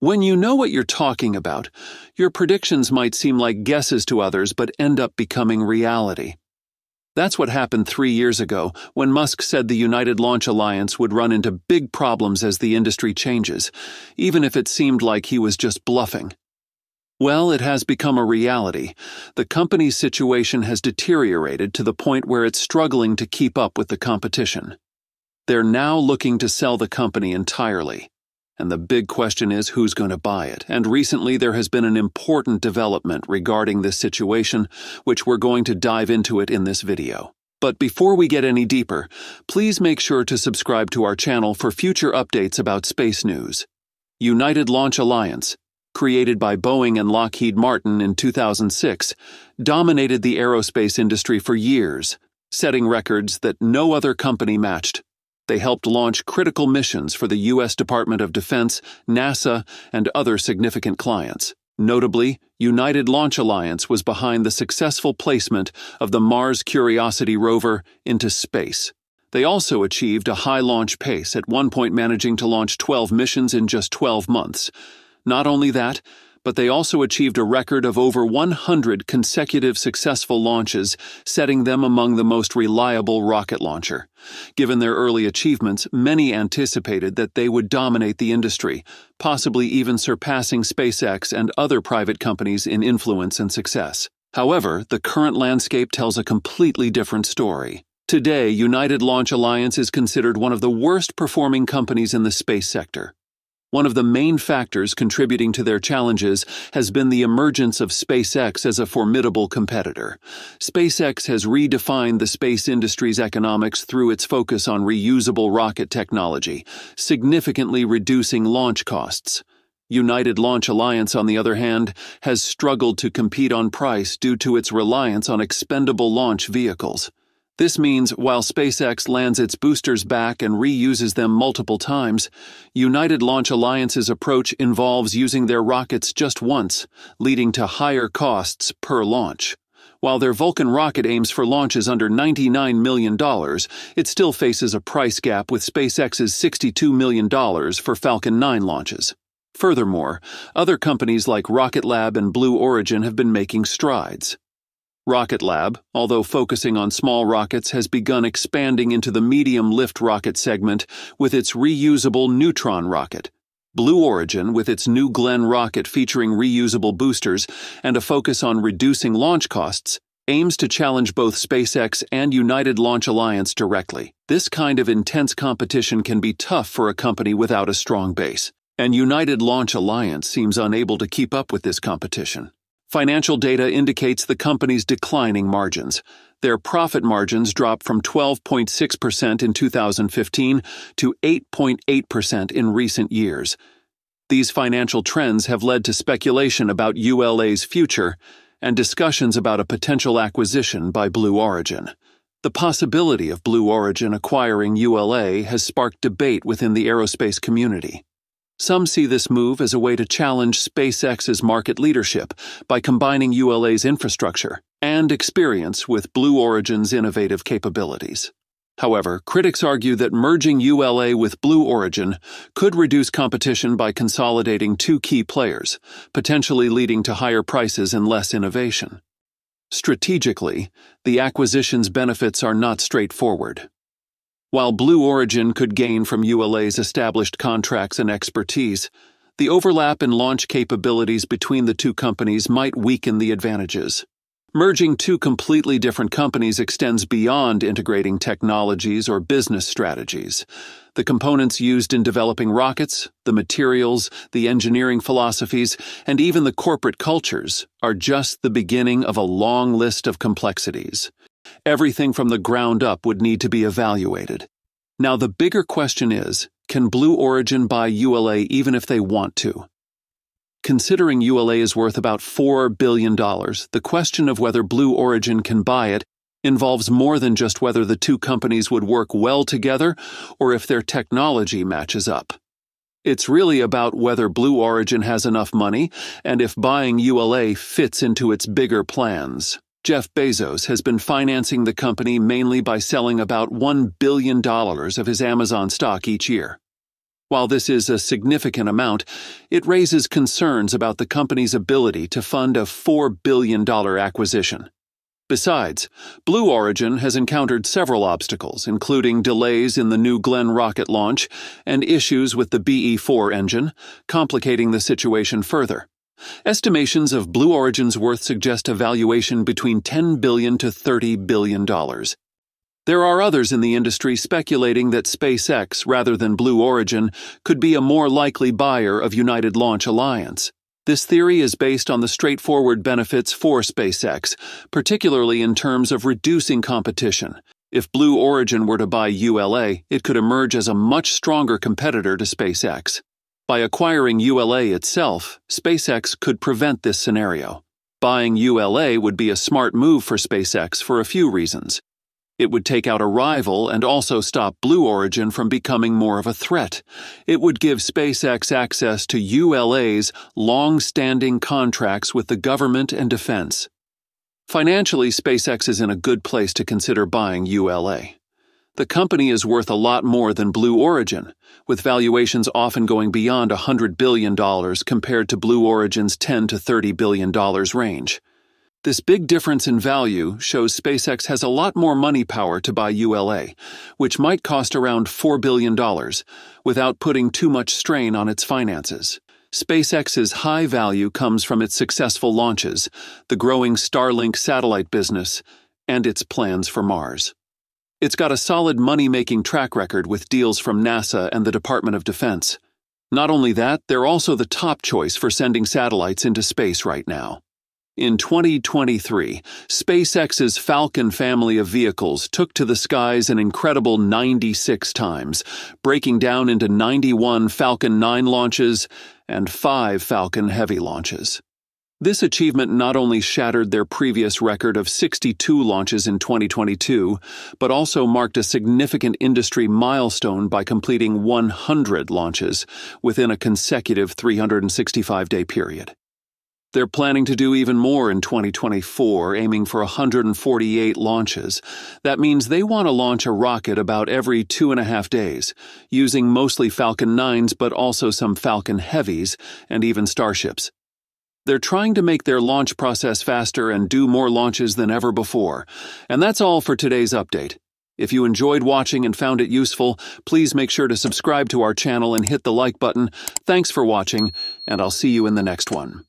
When you know what you're talking about, your predictions might seem like guesses to others but end up becoming reality. That's what happened three years ago when Musk said the United Launch Alliance would run into big problems as the industry changes, even if it seemed like he was just bluffing. Well, it has become a reality. The company's situation has deteriorated to the point where it's struggling to keep up with the competition. They're now looking to sell the company entirely. And the big question is who's going to buy it. And recently there has been an important development regarding this situation, which we're going to dive into it in this video. But before we get any deeper, please make sure to subscribe to our channel for future updates about space news. United Launch Alliance, created by Boeing and Lockheed Martin in 2006, dominated the aerospace industry for years, setting records that no other company matched. They helped launch critical missions for the U.S. Department of Defense, NASA, and other significant clients. Notably, United Launch Alliance was behind the successful placement of the Mars Curiosity rover into space. They also achieved a high launch pace, at one point managing to launch 12 missions in just 12 months. Not only that, but they also achieved a record of over 100 consecutive successful launches, setting them among the most reliable rocket launcher. Given their early achievements, many anticipated that they would dominate the industry, possibly even surpassing SpaceX and other private companies in influence and success. However, the current landscape tells a completely different story. Today, United Launch Alliance is considered one of the worst performing companies in the space sector. One of the main factors contributing to their challenges has been the emergence of SpaceX as a formidable competitor. SpaceX has redefined the space industry's economics through its focus on reusable rocket technology, significantly reducing launch costs. United Launch Alliance, on the other hand, has struggled to compete on price due to its reliance on expendable launch vehicles. This means while SpaceX lands its boosters back and reuses them multiple times, United Launch Alliance's approach involves using their rockets just once, leading to higher costs per launch. While their Vulcan rocket aims for launches under $99 million, it still faces a price gap with SpaceX's $62 million for Falcon 9 launches. Furthermore, other companies like Rocket Lab and Blue Origin have been making strides. Rocket Lab, although focusing on small rockets, has begun expanding into the medium lift rocket segment with its reusable Neutron rocket. Blue Origin, with its New Glenn rocket featuring reusable boosters and a focus on reducing launch costs, aims to challenge both SpaceX and United Launch Alliance directly. This kind of intense competition can be tough for a company without a strong base, and United Launch Alliance seems unable to keep up with this competition. Financial data indicates the company's declining margins. Their profit margins dropped from 12.6% in 2015 to 8.8% in recent years. These financial trends have led to speculation about ULA's future and discussions about a potential acquisition by Blue Origin. The possibility of Blue Origin acquiring ULA has sparked debate within the aerospace community. Some see this move as a way to challenge SpaceX's market leadership by combining ULA's infrastructure and experience with Blue Origin's innovative capabilities. However, critics argue that merging ULA with Blue Origin could reduce competition by consolidating two key players, potentially leading to higher prices and less innovation. Strategically, the acquisition's benefits are not straightforward. While Blue Origin could gain from ULA's established contracts and expertise, the overlap in launch capabilities between the two companies might weaken the advantages. Merging two completely different companies extends beyond integrating technologies or business strategies. The components used in developing rockets, the materials, the engineering philosophies, and even the corporate cultures are just the beginning of a long list of complexities. Everything from the ground up would need to be evaluated. Now, the bigger question is can Blue Origin buy ULA even if they want to? Considering ULA is worth about $4 billion, the question of whether Blue Origin can buy it involves more than just whether the two companies would work well together or if their technology matches up. It's really about whether Blue Origin has enough money and if buying ULA fits into its bigger plans. Jeff Bezos has been financing the company mainly by selling about $1 billion of his Amazon stock each year. While this is a significant amount, it raises concerns about the company's ability to fund a $4 billion acquisition. Besides, Blue Origin has encountered several obstacles, including delays in the New Glenn rocket launch and issues with the BE 4 engine, complicating the situation further. Estimations of Blue Origin's worth suggest a valuation between 10 billion to $30 billion. There are others in the industry speculating that SpaceX, rather than Blue Origin, could be a more likely buyer of United Launch Alliance. This theory is based on the straightforward benefits for SpaceX, particularly in terms of reducing competition. If Blue Origin were to buy ULA, it could emerge as a much stronger competitor to SpaceX. By acquiring ULA itself, SpaceX could prevent this scenario. Buying ULA would be a smart move for SpaceX for a few reasons. It would take out a rival and also stop Blue Origin from becoming more of a threat. It would give SpaceX access to ULA's long standing contracts with the government and defense. Financially, SpaceX is in a good place to consider buying ULA. The company is worth a lot more than Blue Origin, with valuations often going beyond $100 billion compared to Blue Origin's 10 to $30 billion range. This big difference in value shows SpaceX has a lot more money power to buy ULA, which might cost around $4 billion, without putting too much strain on its finances. SpaceX's high value comes from its successful launches, the growing Starlink satellite business, and its plans for Mars. It's got a solid money making track record with deals from NASA and the Department of Defense. Not only that, they're also the top choice for sending satellites into space right now. In 2023, SpaceX's Falcon family of vehicles took to the skies an incredible 96 times, breaking down into 91 Falcon 9 launches and 5 Falcon Heavy launches. This achievement not only shattered their previous record of 62 launches in 2022, but also marked a significant industry milestone by completing 100 launches within a consecutive 365 day period. They're planning to do even more in 2024, aiming for 148 launches. That means they want to launch a rocket about every two and a half days, using mostly Falcon 9s, but also some Falcon Heavies and even Starships. They're trying to make their launch process faster and do more launches than ever before. And that's all for today's update. If you enjoyed watching and found it useful, please make sure to subscribe to our channel and hit the like button. Thanks for watching, and I'll see you in the next one.